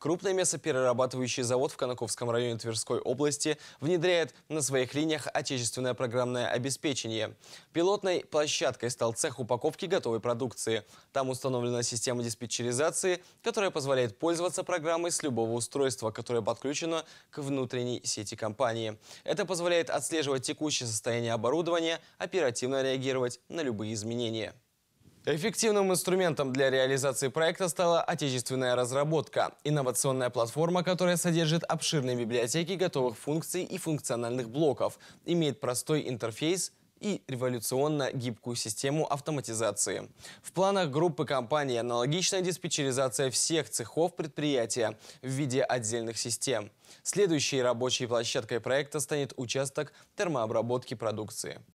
Крупный мясоперерабатывающий завод в Конаковском районе Тверской области внедряет на своих линиях отечественное программное обеспечение. Пилотной площадкой стал цех упаковки готовой продукции. Там установлена система диспетчеризации, которая позволяет пользоваться программой с любого устройства, которое подключено к внутренней сети компании. Это позволяет отслеживать текущее состояние оборудования, оперативно реагировать на любые изменения. Эффективным инструментом для реализации проекта стала отечественная разработка – инновационная платформа, которая содержит обширные библиотеки готовых функций и функциональных блоков, имеет простой интерфейс и революционно гибкую систему автоматизации. В планах группы компаний аналогичная диспетчеризация всех цехов предприятия в виде отдельных систем. Следующей рабочей площадкой проекта станет участок термообработки продукции.